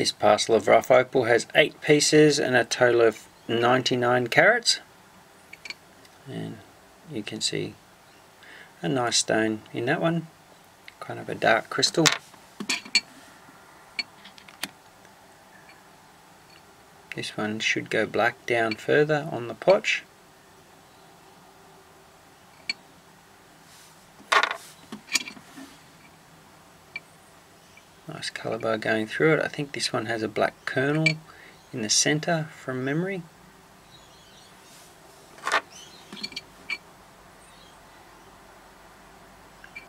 This parcel of rough opal has 8 pieces and a total of 99 carats. And you can see a nice stone in that one, kind of a dark crystal. This one should go black down further on the potch. Nice colour bar going through it. I think this one has a black kernel in the centre from memory.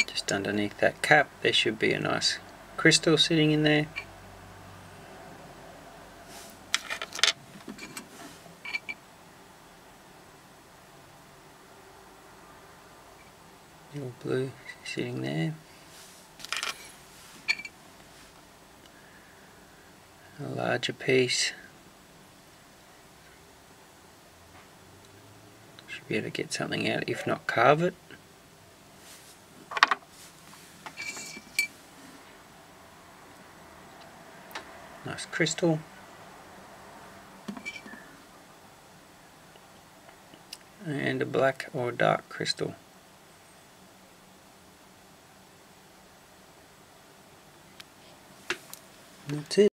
Just underneath that cap there should be a nice crystal sitting in there. Little blue sitting there. A larger piece. Should be able to get something out, if not carve it. Nice crystal. And a black or dark crystal. That's it.